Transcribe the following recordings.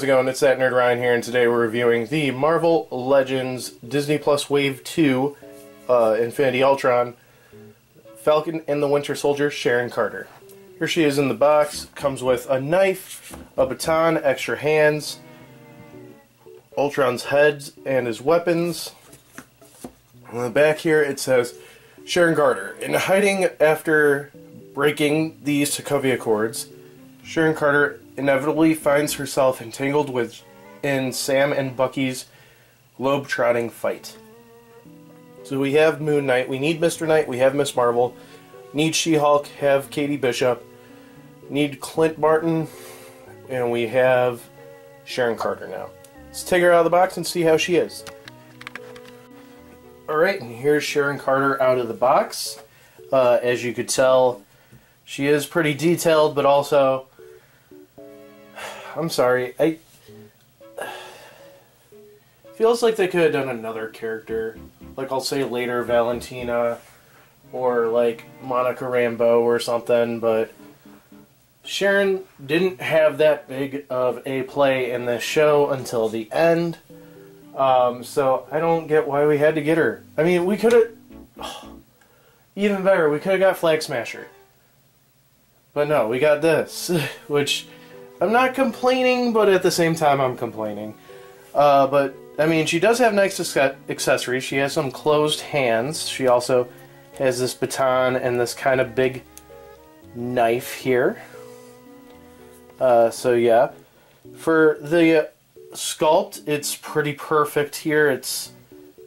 how's it going? It's that Nerd Ryan here, and today we're reviewing the Marvel Legends Disney Plus Wave 2 uh, Infinity Ultron Falcon and the Winter Soldier Sharon Carter. Here she is in the box, comes with a knife, a baton, extra hands, Ultron's heads and his weapons. On the back here it says Sharon Carter. In hiding after breaking the Sokovia Accords, Sharon Carter inevitably finds herself entangled with in Sam and Bucky's globe-trotting fight. So we have Moon Knight, we need Mr. Knight, we have Miss Marvel, need She-Hulk, have Katie Bishop, need Clint Barton, and we have Sharon Carter now. Let's take her out of the box and see how she is. Alright, and here's Sharon Carter out of the box. Uh, as you could tell, she is pretty detailed, but also I'm sorry. I feels like they could have done another character. Like I'll say later Valentina or like Monica Rambeau or something, but Sharon didn't have that big of a play in this show until the end. Um, so I don't get why we had to get her. I mean, we could have. Oh, even better, we could have got Flag Smasher. But no, we got this, which I'm not complaining, but at the same time, I'm complaining. Uh, but, I mean, she does have nice accessories. She has some closed hands. She also has this baton and this kind of big knife here. Uh, so, yeah. For the sculpt, it's pretty perfect here. It's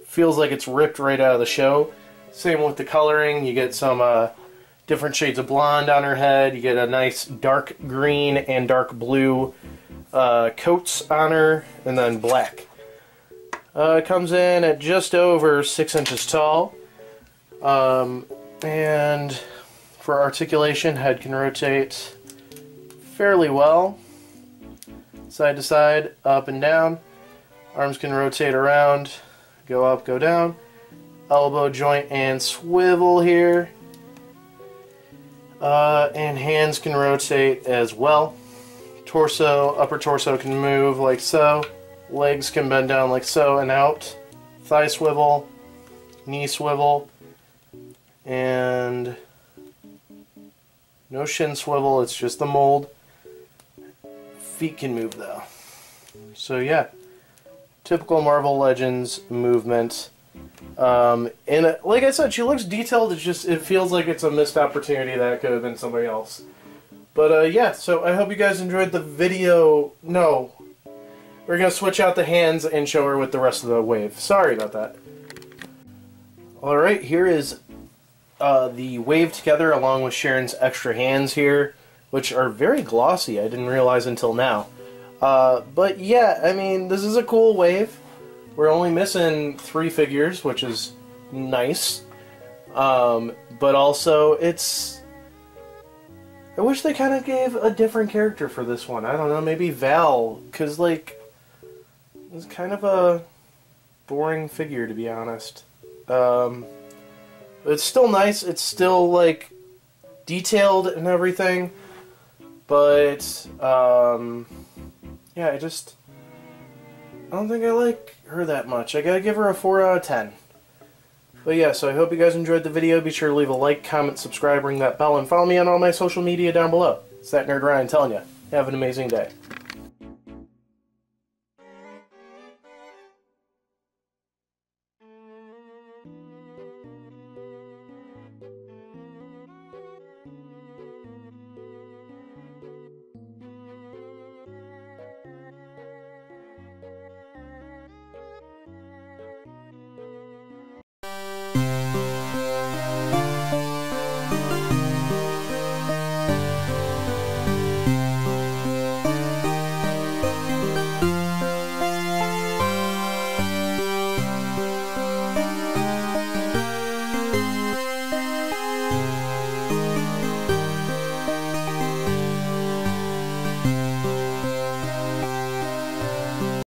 feels like it's ripped right out of the show. Same with the coloring. You get some uh, different shades of blonde on her head. You get a nice dark green and dark blue uh, coats on her, and then black. Uh, comes in at just over six inches tall. Um, and for articulation, head can rotate fairly well. Side to side, up and down. Arms can rotate around, go up, go down. Elbow joint and swivel here. Uh, and hands can rotate as well. Torso, upper torso can move like so. Legs can bend down like so and out. Thigh swivel, knee swivel, and no shin swivel, it's just the mold. Feet can move though. So yeah, typical Marvel Legends movement. Um, and like I said, she looks detailed. It's just it feels like it's a missed opportunity that could have been somebody else. But uh, yeah, so I hope you guys enjoyed the video. No, we're gonna switch out the hands and show her with the rest of the wave. Sorry about that. All right, here is uh, the wave together along with Sharon's extra hands here, which are very glossy. I didn't realize until now. Uh, but yeah, I mean, this is a cool wave. We're only missing three figures, which is nice. Um, but also, it's. I wish they kind of gave a different character for this one. I don't know, maybe Val, because, like, it's kind of a boring figure, to be honest. Um, it's still nice. It's still, like, detailed and everything. But, um, yeah, I just. I don't think I like her that much. I gotta give her a 4 out of 10. But yeah, so I hope you guys enjoyed the video. Be sure to leave a like, comment, subscribe, ring that bell, and follow me on all my social media down below. It's that Nerd Ryan telling you. Have an amazing day. Música